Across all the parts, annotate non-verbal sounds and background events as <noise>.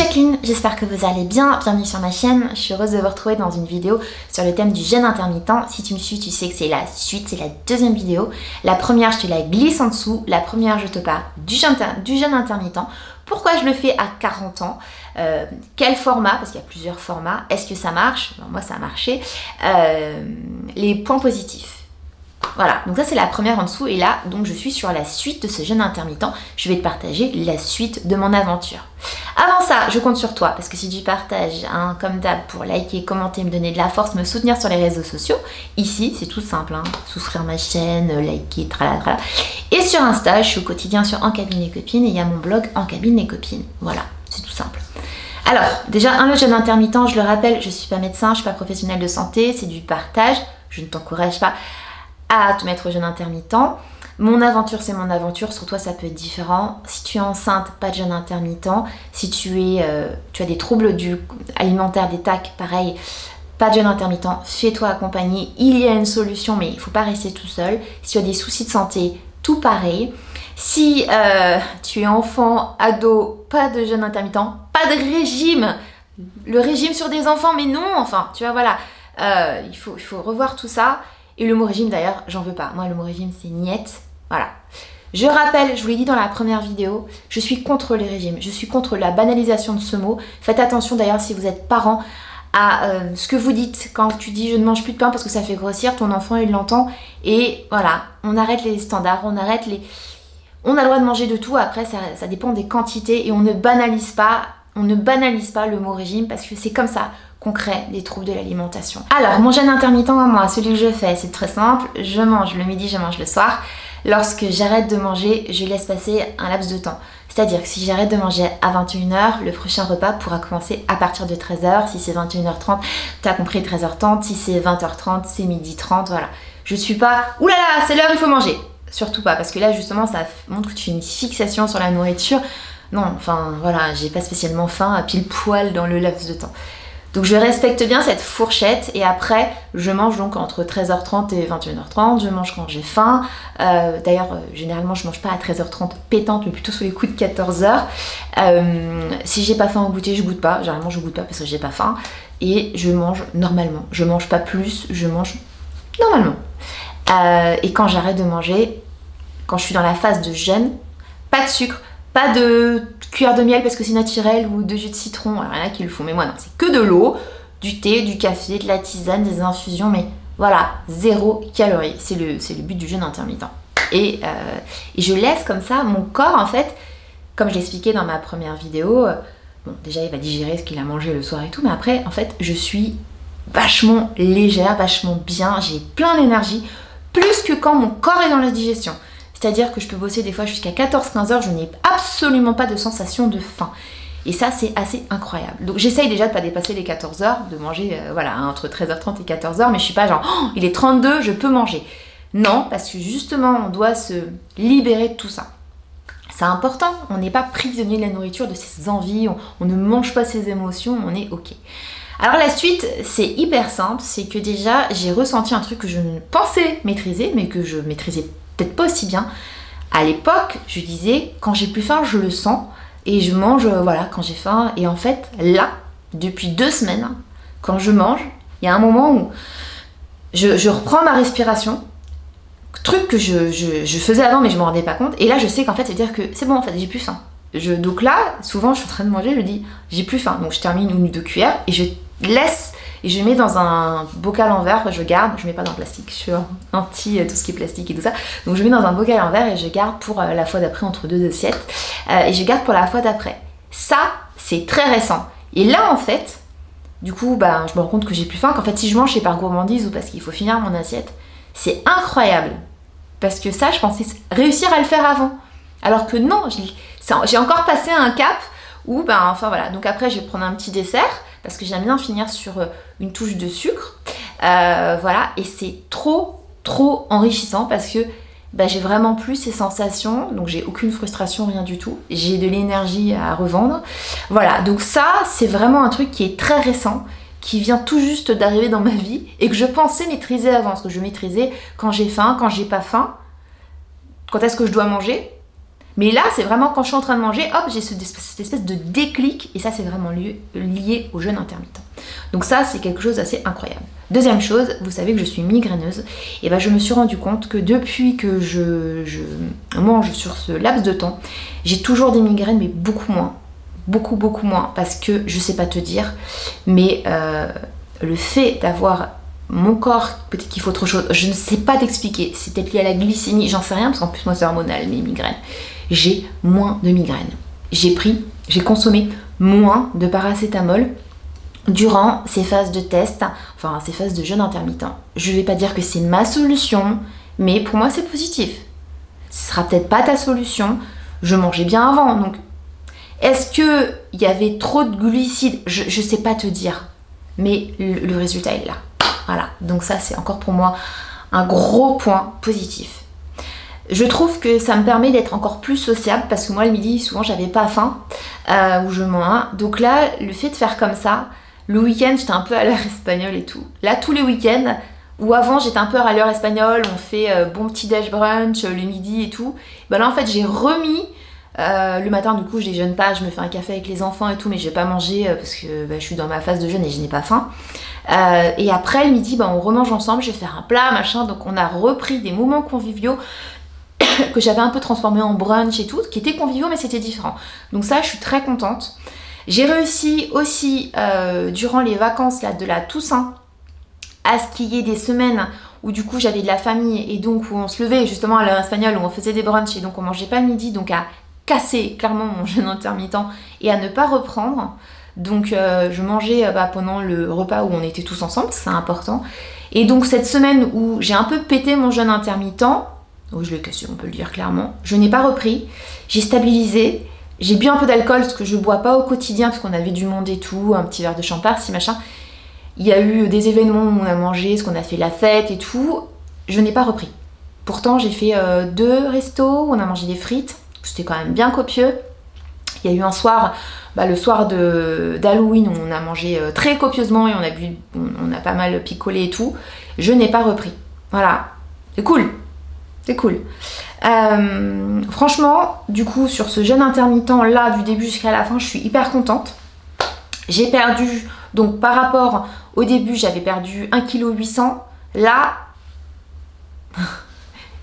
Jacqueline, j'espère que vous allez bien, bienvenue sur ma chaîne, je suis heureuse de vous retrouver dans une vidéo sur le thème du jeûne intermittent. Si tu me suis, tu sais que c'est la suite, c'est la deuxième vidéo. La première, je te la glisse en dessous, la première, je te parle du jeûne, intermittent. Pourquoi je le fais à 40 ans? Euh, Quel format? Parce qu'il y a plusieurs formats. Est-ce que ça marche? Moi, ça a marché. Euh, les points positifs. Voilà, donc ça c'est la première en dessous et là donc je suis sur la suite de ce jeûne intermittent. Je vais te partager la suite de mon aventure. Avant ça, je compte sur toi parce que si tu partages, comme d'hab, pour liker, commenter, me donner de la force, me soutenir sur les réseaux sociaux, ici c'est tout simple, hein, souscrire ma chaîne, liker, tralala. Et sur Insta, je suis au quotidien sur En cabine les copines et il y a mon blog En cabine les copines. Voilà, c'est tout simple. Alors, déjà, un jeûne intermittent, je le rappelle, je suis pas médecin, je suis pas professionnelle de santé, c'est du partage. Je ne t'encourage pas à te mettre au jeûne intermittent. Mon aventure, c'est mon aventure. Sur toi, ça peut être différent. Si tu es enceinte, pas de jeûne intermittent. Si tu, es, euh, tu as des troubles alimentaires, des TAC, pareil, pas de jeûne intermittent. Fais-toi accompagner. Il y a une solution, mais il ne faut pas rester tout seul. Si tu as des soucis de santé, tout pareil. Si euh, tu es enfant, ado, pas de jeûne intermittent, pas de régime. Le régime sur des enfants, mais non, enfin, tu vois, voilà. Euh, il faut revoir tout ça. Et le mot régime d'ailleurs, j'en veux pas. Moi, le mot régime, c'est niette. Voilà. Je rappelle, je vous l'ai dit dans la première vidéo, je suis contre les régimes. Je suis contre la banalisation de ce mot. Faites attention d'ailleurs si vous êtes parent à euh, ce que vous dites quand tu dis je ne mange plus de pain parce que ça fait grossir, ton enfant il l'entend. Et voilà, on arrête les standards, on arrête les... On a le droit de manger de tout, après ça, ça dépend des quantités et on ne banalise pas, on ne banalise pas le mot régime parce que c'est comme ça qu'on crée des troubles de l'alimentation. Alors, mon jeûne intermittent, moi, celui que je fais, c'est très simple. Je mange le midi, je mange le soir. Lorsque j'arrête de manger, je laisse passer un laps de temps. C'est-à-dire que si j'arrête de manger à 21h, le prochain repas pourra commencer à partir de 13h. Si c'est 21h30, t'as compris 13h30. Si c'est 20h30, c'est midi 30, voilà. Je suis pas, oulala, c'est l'heure, il faut manger. Surtout pas, parce que là, justement, ça montre que tu fais une fixation sur la nourriture. Non, enfin, voilà, j'ai pas spécialement faim à pile poil dans le laps de temps. Donc je respecte bien cette fourchette et après je mange donc entre 13h30 et 21h30, je mange quand j'ai faim. Euh, d'ailleurs euh, généralement je mange pas à 13h30 pétante mais plutôt sous les coups de 14h. Euh, si j'ai pas faim au goûter je goûte pas, généralement je goûte pas parce que j'ai pas faim et je mange normalement. Je mange pas plus, je mange normalement. et quand j'arrête de manger, quand je suis dans la phase de jeûne, pas de sucre, pas de cuillère de miel parce que c'est naturel ou de jus de citron. Alors, il y en a qui le font, mais moi non, c'est que de l'eau, du thé, du café, de la tisane, des infusions, mais voilà, zéro calorie. C'est le, but du jeûne intermittent. Et, euh, et, je laisse comme ça mon corps, en fait, comme je l'expliquais dans ma première vidéo, euh, bon, déjà il va digérer ce qu'il a mangé le soir et tout, mais après, en fait, je suis vachement légère, vachement bien, j'ai plein d'énergie, plus que quand mon corps est dans la digestion. C'est-à-dire que je peux bosser des fois jusqu'à 14-15 heures, je n'ai absolument pas de sensation de faim. Et ça, c'est assez incroyable. Donc j'essaye déjà de pas dépasser les 14 heures, de manger euh, voilà, entre 13h30 et 14h, mais je suis pas genre, oh, il est 32, je peux manger. Non, parce que justement, on doit se libérer de tout ça. C'est important, on n'est pas prisonnier de la nourriture, de ses envies, on, ne mange pas ses émotions, on est ok. Alors la suite, c'est hyper simple, c'est que déjà j'ai ressenti un truc que je ne pensais maîtriser, mais que je maîtrisais peut-être pas aussi bien. À l'époque, je disais, quand j'ai plus faim, je le sens et je mange, euh, voilà, quand j'ai faim. Et en fait, là, depuis deux semaines, quand je mange, il y a un moment où je, reprends ma respiration, truc que je, faisais avant mais je me rendais pas compte. Et là, je sais qu'en fait, c'est-à-dire que c'est bon, en fait, j'ai plus faim. Je, donc là, souvent, je suis en train de manger, je dis, j'ai plus faim. Donc je termine une ou deux cuillères et je laisse et je mets dans un bocal en verre, je garde, je mets pas dans le plastique, je suis anti euh, tout ce qui est plastique et tout ça, donc je mets dans un bocal en verre et je garde pour euh, la fois d'après entre deux assiettes, euh, et je garde pour la fois d'après. Ça, c'est très récent. Et là, en fait, du coup, bah, je me rends compte que j'ai plus faim, qu'en fait, si je mange, c'est par gourmandise ou parce qu'il faut finir mon assiette. C'est incroyable. Parce que ça, je pensais réussir à le faire avant. Alors que non, j'ai encore passé un cap où, ben, enfin voilà. Donc après, je vais prendre un petit dessert parce que j'aime bien finir sur euh, une touche de sucre. Euh, voilà, et c'est trop, trop enrichissant parce que bah, j'ai vraiment plus ces sensations, donc j'ai aucune frustration, rien du tout. J'ai de l'énergie à revendre. Voilà, donc ça, c'est vraiment un truc qui est très récent, qui vient tout juste d'arriver dans ma vie et que je pensais maîtriser avant, parce que je maîtrisais quand j'ai faim, quand j'ai pas faim, quand est-ce que je dois manger. Mais là, c'est vraiment quand je suis en train de manger, hop, j'ai cette espèce de déclic, et ça, c'est vraiment lié au jeûne intermittent. Donc ça, c'est quelque chose d'assez incroyable. Deuxième chose, vous savez que je suis migraineuse, et ben je me suis rendu compte que depuis que je, mange sur ce laps de temps, j'ai toujours des migraines, mais beaucoup moins. Beaucoup, beaucoup moins. Parce que je sais pas te dire, mais euh, le fait d'avoir mon corps, peut-être qu'il faut autre chose, je ne sais pas t'expliquer. C'est peut-être lié à la glycémie, j'en sais rien, parce qu'en plus, moi, c'est hormonal, mes migraines. J'ai moins de migraines. J'ai pris, j'ai consommé moins de paracétamol durant ces phases de test, enfin ces phases de jeûne intermittent. Je ne vais pas dire que c'est ma solution, mais pour moi c'est positif. Ce sera peut-être pas ta solution. Je mangeais bien avant, donc est-ce que il y avait trop de glucides? Je ne sais pas te dire, mais le, résultat est là. Voilà, donc ça c'est encore pour moi un gros point positif. Je trouve que ça me permet d'être encore plus sociable parce que moi le midi souvent j'avais pas faim euh, ou je mange. Donc là le fait de faire comme ça, le week-end, j'étais un peu à l'heure espagnole et tout. Là, tous les week-ends, où avant j'étais un peu à l'heure espagnole, on fait euh, bon petit déj brunch euh, le midi et tout. Ben là, en fait, j'ai remis. Euh, le matin, du coup, je déjeune pas, je me fais un café avec les enfants et tout, mais je vais pas manger parce que bah, je suis dans ma phase de jeûne et je n'ai pas faim. et après, le midi, ben, on remange ensemble, je vais faire un plat, machin. Donc, on a repris des moments conviviaux <coughs> que j'avais un peu transformés en brunch et tout, qui étaient conviviaux, mais c'était différent. Donc, ça, je suis très contente. J'ai réussi aussi euh, durant les vacances là, de la Toussaint à skier des semaines où du coup j'avais de la famille et donc où on se levait justement à l'heure espagnole où on faisait des brunchs et donc on mangeait pas le midi donc à casser clairement mon <laughs> jeûne intermittent et à ne pas reprendre. Donc euh, je mangeais euh, bah, pendant le repas où on était tous ensemble, c'est important. Et donc cette semaine où j'ai un peu pété mon jeûne intermittent, oh, je l'ai cassé on peut le dire clairement, je n'ai pas repris, j'ai stabilisé j'ai bu un peu d'alcool, ce que je bois pas au quotidien, parce qu'on avait du monde et tout, un petit verre de champagne, si machin. Il y a eu des événements où on a mangé, ce qu'on a fait la fête et tout. Je n'ai pas repris. Pourtant, j'ai fait euh, deux restos on a mangé des frites. C'était quand même bien copieux. Il y a eu un soir, bah, le soir d'Halloween, où on a mangé euh, très copieusement et on a, bu, on, a pas mal picolé et tout. Je n'ai pas repris. Voilà. C'est cool. C'est cool. Euh, franchement, du coup, sur ce jeûne intermittent là, du début jusqu'à la fin, je suis hyper contente. J'ai perdu, donc par rapport au début, j'avais perdu 1,8 kg. Là, <laughs>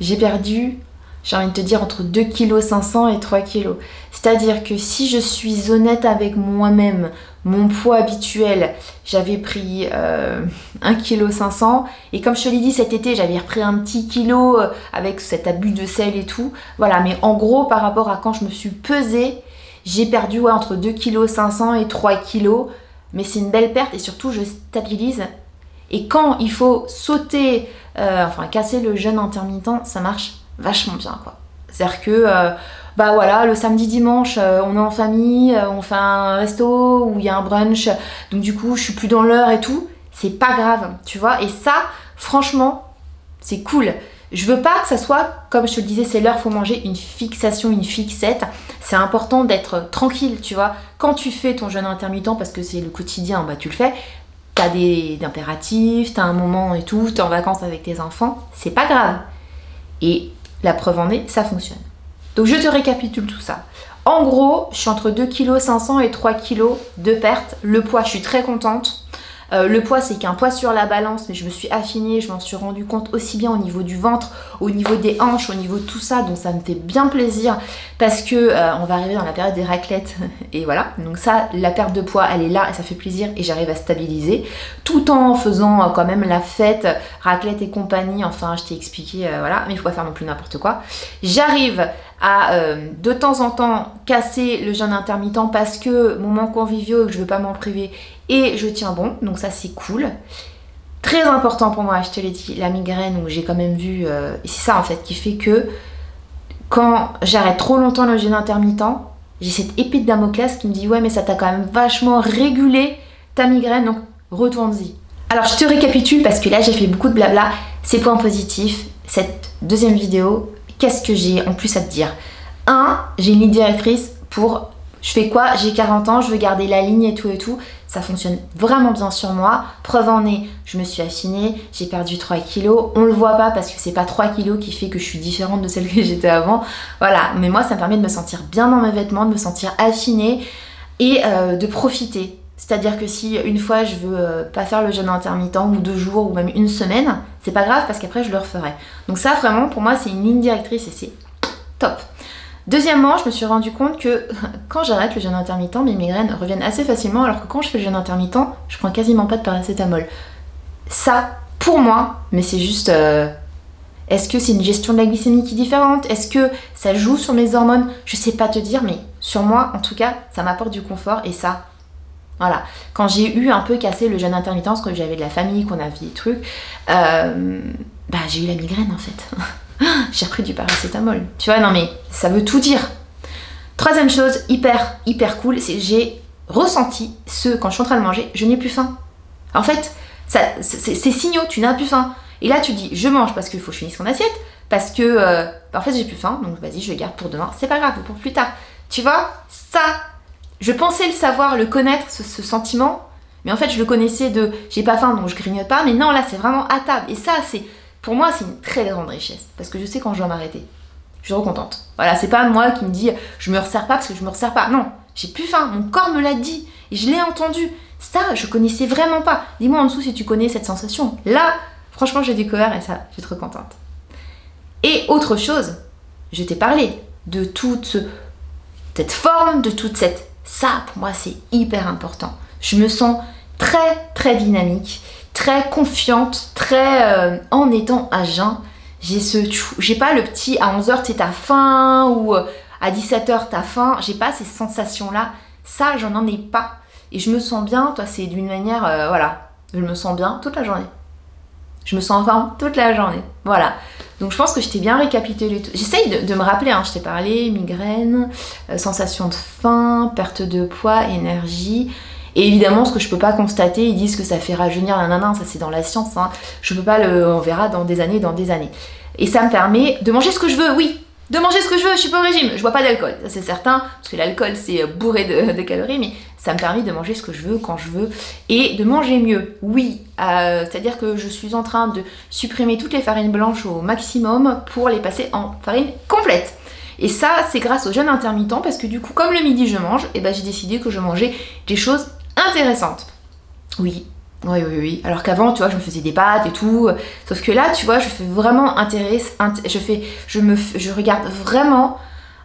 j'ai perdu, j'ai envie de te dire, entre 2,5 kg et 3 kg. C'est-à-dire que si je suis honnête avec moi-même, mon poids habituel, j'avais pris euh, 1,5 kg. Et comme je te l'ai dit cet été, j'avais repris un petit kilo euh, avec cet abus de sel et tout. Voilà, mais en gros, par rapport à quand je me suis pesée, j'ai perdu entre 2,5 kg et 3 kg. Mais c'est une belle perte et surtout, je stabilise. Et quand il faut sauter, euh, enfin casser le jeûne intermittent, ça marche vachement bien, quoi. C'est-à-dire que euh, bah voilà, le samedi dimanche, euh, on est en famille, euh, on fait un resto ou il y a un brunch, donc du coup, je suis plus dans l'heure et tout, c'est pas grave, tu vois. Et ça, franchement, c'est cool. Je veux pas que ça soit, comme je te le disais, c'est l'heure, faut manger une fixation, une fixette. C'est important d'être tranquille, tu vois. Quand tu fais ton jeûne intermittent, parce que c'est le quotidien, bah tu le fais, t'as des impératifs, t'as un moment et tout, t'es en vacances avec tes enfants, c'est pas grave. Et la preuve en est, ça fonctionne. Donc je te récapitule tout ça. En gros, je suis entre 2,5 kg et 3 kg de perte. Le poids, je suis très contente. Euh, le poids, c'est qu'un poids sur la balance, mais je me suis affinée, je m'en suis rendu compte aussi bien au niveau du ventre, au niveau des hanches, au niveau de tout ça. Donc ça me fait bien plaisir parce que euh, on va arriver dans la période des raclettes <laughs> et voilà. Donc ça, la perte de poids, elle est là et ça fait plaisir et j'arrive à stabiliser tout en faisant euh, quand même la fête, raclette et compagnie. Enfin, je t'ai expliqué, voilà, mais il faut pas faire non plus n'importe quoi. J'arrive à de temps en temps casser le jeûne intermittent parce que moment conviviaux et que je veux pas m'en priver et je tiens bon, donc ça c'est cool. Très important pour moi, je te l'ai dit, la migraine où j'ai quand même vu, euh, c'est ça en fait qui fait que quand j'arrête trop longtemps le jeûne intermittent, j'ai cette épée de Damoclès qui me dit ouais mais ça t'a quand même vachement régulé ta migraine, donc retourne-y. Alors je te récapitule parce que là j'ai fait beaucoup de blabla, ces points positifs, cette deuxième vidéo, qu'est-ce que j'ai en plus à te dire? 1. J'ai une ligne directrice pour je fais quoi? J'ai 40 ans, je veux garder la ligne et tout et tout. Ça fonctionne vraiment bien sur moi. Preuve en est, je me suis affinée, j'ai perdu 3 kilos. On le voit pas parce que c'est pas 3 kilos qui fait que je suis différente de celle que j'étais avant. Voilà, mais moi ça me permet de me sentir bien dans mes vêtements, de me sentir affinée et euh, de profiter. C'est-à-dire que si une fois je veux euh, pas faire le jeûne intermittent ou deux jours ou même une semaine, c'est pas grave parce qu'après je le referai. Donc ça vraiment pour moi c'est une ligne directrice et c'est top. Deuxièmement, je me suis rendu compte que <laughs> quand j'arrête le jeûne intermittent, mes migraines reviennent assez facilement, alors que quand je fais le jeûne intermittent, je prends quasiment pas de paracétamol. Ça, pour moi, mais c'est juste. Euh, est-ce que c'est une gestion de la glycémie qui est différente? Est-ce que ça joue sur mes hormones? Je sais pas te dire, mais sur moi, en tout cas, ça m'apporte du confort et ça. Voilà. Quand j'ai eu un peu cassé le jeûne intermittent, parce que j'avais de la famille, qu'on avait des trucs, euh, bah j'ai eu la migraine en fait. <laughs> j'ai repris du paracétamol. Tu vois, non mais ça veut tout dire. Troisième chose, hyper, hyper cool, c'est j'ai ressenti ce, quand je suis en train de manger, je n'ai plus faim. En fait, c'est signaux, tu n'as plus faim. Et là, tu dis, je mange parce qu'il faut que je finisse mon assiette, parce que, euh, en fait, j'ai plus faim, donc vas-y, je le garde pour demain. C'est pas grave, pour plus tard. Tu vois, ça, je pensais le savoir, le connaître, ce, ce sentiment, mais en fait, je le connaissais de, j'ai pas faim, donc je grignote pas. Mais non, là, c'est vraiment à table. Et ça, c'est pour moi, c'est une très grande richesse parce que je sais quand je dois m'arrêter. Je suis trop contente. Voilà, c'est pas moi qui me dis je me resserre pas parce que je me resserre pas. Non, j'ai plus faim. Mon corps me l'a dit et je l'ai entendu. Ça, je connaissais vraiment pas. Dis-moi en dessous si tu connais cette sensation. Là, franchement, j'ai découvert et ça, je suis trop contente. Et autre chose, je t'ai parlé de toute cette forme, de toute cette. Ça, pour moi, c'est hyper important. Je me sens très, très dynamique très confiante, très euh, en étant à jeun. J'ai ce j'ai pas le petit à 11h t'es ta faim ou euh, à 17h t'as faim, j'ai pas ces sensations là. Ça, j'en en ai pas. Et je me sens bien, toi c'est d'une manière euh, voilà, je me sens bien toute la journée. Je me sens en toute la journée. Voilà. Donc je pense que je t'ai bien récapitulé tout. J'essaye de, me rappeler, hein. je t'ai parlé, migraine, sensation de faim, perte de poids, énergie. Et évidemment, ce que je peux pas constater, ils disent que ça fait rajeunir, nanana, ça c'est dans la science, hein. je peux pas le. On verra dans des années, dans des années. Et ça me permet de manger ce que je veux, oui, de manger ce que je veux, je suis pas au régime, je bois pas d'alcool, ça c'est certain, parce que l'alcool c'est bourré de, calories, mais ça me permet de manger ce que je veux quand je veux et de manger mieux, oui, euh, c'est-à-dire que je suis en train de supprimer toutes les farines blanches au maximum pour les passer en farine complète. Et ça, c'est grâce au jeûne intermittent parce que du coup, comme le midi je mange, et eh ben j'ai décidé que je mangeais des choses intéressante. Oui, oui, oui, oui. Alors qu'avant, tu vois, je me faisais des pâtes et tout. Sauf que là, tu vois, je fais vraiment intéressant. Je fais, je me, je regarde vraiment.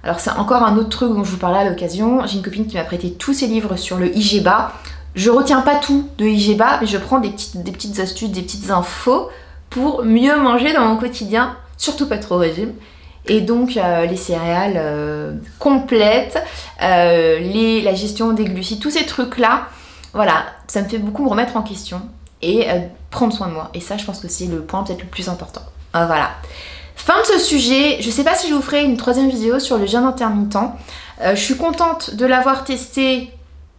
Alors c'est encore un autre truc dont je vous parlais à l'occasion. J'ai une copine qui m'a prêté tous ses livres sur le IGBA. Je retiens pas tout de IGBA, mais je prends des petites, des petites astuces, des petites infos pour mieux manger dans mon quotidien, surtout pas trop au régime. Et donc euh, les céréales euh, complètes, euh, les, la gestion des glucides, tous ces trucs-là, voilà, ça me fait beaucoup me remettre en question et euh, prendre soin de moi. Et ça, je pense que c'est le point peut-être le plus important. Euh, voilà. Fin de ce sujet. Je sais pas si je vous ferai une troisième vidéo sur le jeûne intermittent. Euh, je suis contente de l'avoir testé.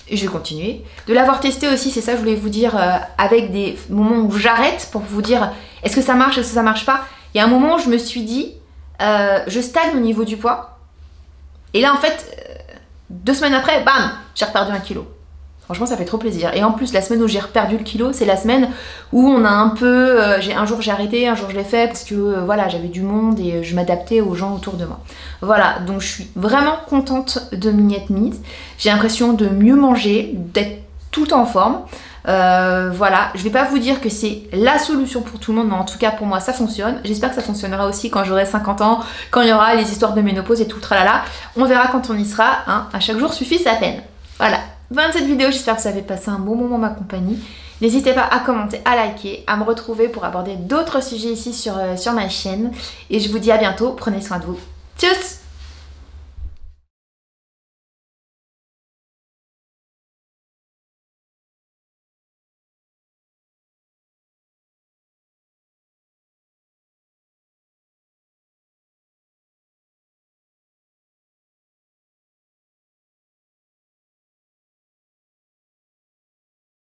Et je vais continuer. De l'avoir testé aussi, c'est ça que je voulais vous dire, avec des moments où j'arrête pour vous dire est-ce que ça marche, est-ce que ça marche pas? Il y a un moment où je me suis dit, je stagne au niveau du poids. Et là, en fait, deux semaines après, bam, j'ai reperdu un kilo. Franchement, ça fait trop plaisir. Et en plus, la semaine où j'ai reperdu le kilo, c'est la semaine où on a un peu. Euh, j'ai un jour j'ai arrêté, un jour je l'ai fait parce que euh, voilà, j'avais du monde et je m'adaptais aux gens autour de moi. Voilà, donc je suis vraiment contente de m'y être mise. J'ai l'impression de mieux manger, d'être tout en forme. Euh, voilà, je vais pas vous dire que c'est la solution pour tout le monde, mais en tout cas pour moi ça fonctionne. J'espère que ça fonctionnera aussi quand j'aurai 50 ans, quand il y aura les histoires de ménopause et tout tralala. On verra quand on y sera. Hein. À chaque jour suffit sa peine. Voilà. 27 vidéo, j'espère que vous avez passé un bon moment en ma compagnie. N'hésitez pas à commenter, à liker, à me retrouver pour aborder d'autres sujets ici sur, euh, sur ma chaîne. Et je vous dis à bientôt, prenez soin de vous. Tchuss